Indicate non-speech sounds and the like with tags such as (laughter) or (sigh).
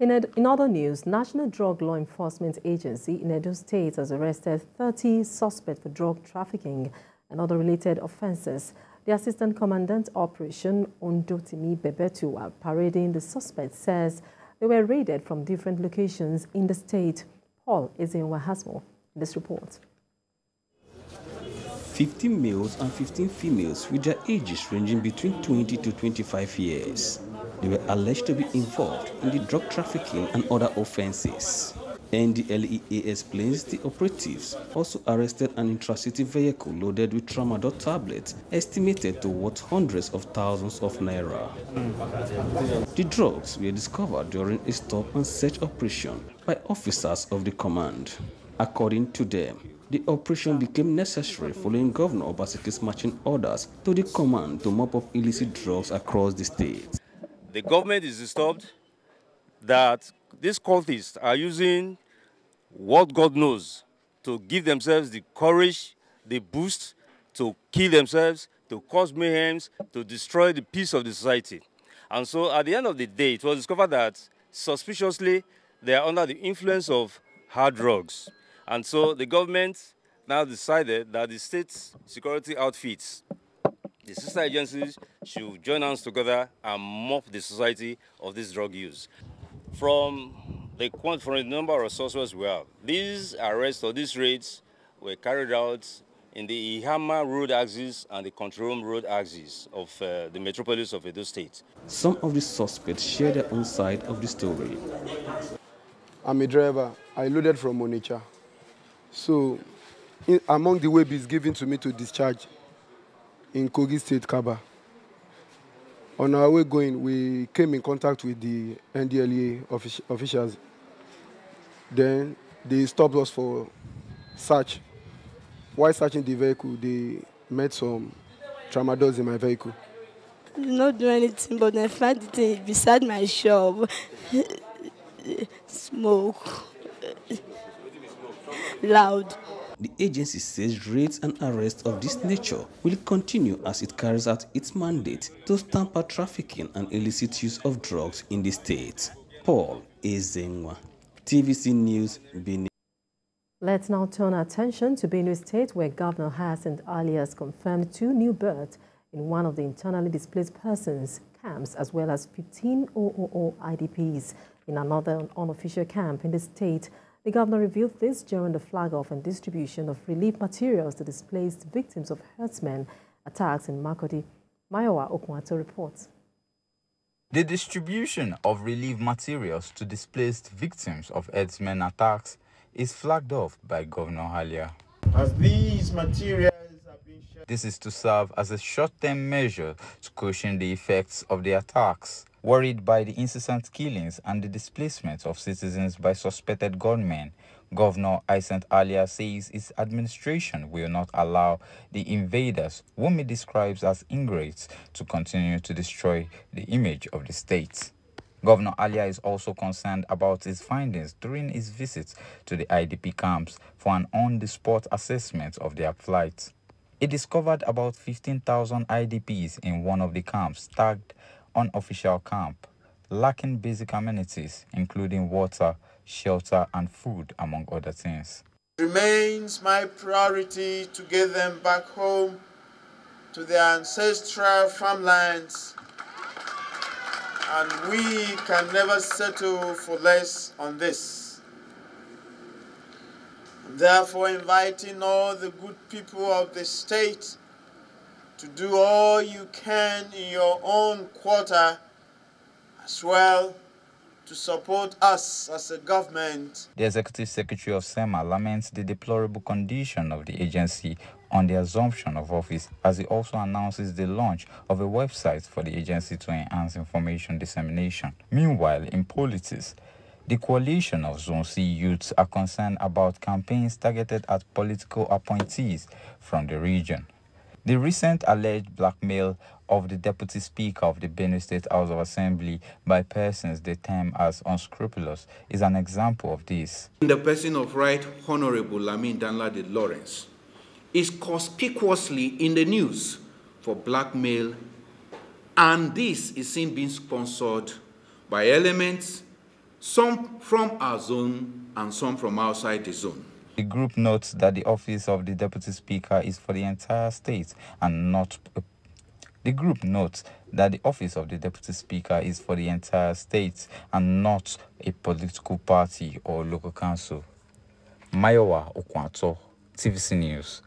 In, in other news, National Drug Law Enforcement Agency in Edo State has arrested 30 suspects for drug trafficking and other related offences. The Assistant Commandant Operation Ondotimi Bebetu, while parading the suspects, says they were raided from different locations in the state. Paul more in this report. 15 males and 15 females with their ages ranging between 20 to 25 years. They were alleged to be involved in the drug trafficking and other offenses. NDLEA explains the operatives also arrested an intracity vehicle loaded with tramadol tablets estimated to worth hundreds of thousands of naira. The drugs were discovered during a stop and search operation by officers of the command. According to them, the operation became necessary following Governor Obaseki's marching orders to the command to mop up illicit drugs across the state. The government is disturbed that these cultists are using what God knows to give themselves the courage, the boost to kill themselves, to cause mayhem, to destroy the peace of the society. And so at the end of the day, it was discovered that suspiciously they are under the influence of hard drugs. And so the government now decided that the state security outfits the sister agencies should join hands together and mop the society of this drug use. From the, from the number of suspects we have, these arrests or these raids were carried out in the Ihama road axis and the control room road axis of uh, the metropolis of Edo State. Some of the suspects share their own side of the story. I'm a driver. I loaded from Onitsha. So, in, among the ways given to me to discharge, in Kogi State, Kabba. On our way going, we came in contact with the offic officials. Then they stopped us for search. While searching the vehicle, they met some tramadols in my vehicle. Did not do anything, but I found it beside my shop. (laughs) Smoke. (laughs) Loud. The agency says raids and arrests of this nature will continue as it carries out its mandate to stamp out trafficking and illicit use of drugs in the state. Paul Ezenwa, TVC News, Benin. Let's now turn our attention to Benue State, where Governor Hyacinth Alias confirmed two new births in one of the internally displaced persons camps, as well as 15 OOO IDPs in another unofficial camp in the state. The governor revealed this during the flag off and distribution of relief materials to displaced victims of herdsmen attacks in Makurdi. Mayowa Okwato reports. The distribution of relief materials to displaced victims of herdsmen attacks is flagged off by Governor Alia. As these materials this is to serve as a short-term measure to cushion the effects of the attacks Worried by the incessant killings and the displacement of citizens by suspected gunmen, Governor Hyacinth Alia says his administration will not allow the invaders, whom he describes as ingrates, to continue to destroy the image of the state. Governor Alia is also concerned about his findings during his visit to the IDP camps for an on-the-spot assessment of their plight. He discovered about 15,000 IDPs in one of the camps tagged unofficial camp, lacking basic amenities, including water, shelter, and food, among other things. Remains my priority to get them back home to their ancestral farmlands, and we can never settle for less on this. Therefore inviting all the good people of the state to do all you can in your own quarter as well to support us as a government. The Executive Secretary of SEMA laments the deplorable condition of the agency on the assumption of office as he also announces the launch of a website for the agency to enhance information dissemination. Meanwhile, in politics, the coalition of Zone C youths are concerned about campaigns targeted at political appointees from the region. The recent alleged blackmail of the Deputy Speaker of the Benue State House of Assembly by persons they term as unscrupulous is an example of this. In the person of Right Honorable Lamin Danladi Lawrence is conspicuously in the news for blackmail, and this is seen being sponsored by elements some from our zone and some from outside the zone. The group notes that the office of the Deputy Speaker is for the entire state and not. The group notes that the office of the Deputy Speaker is for the entire state and not a political party or local council. Mayowa Okwanto, TVC News.